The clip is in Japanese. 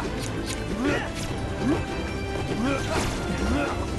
うっ。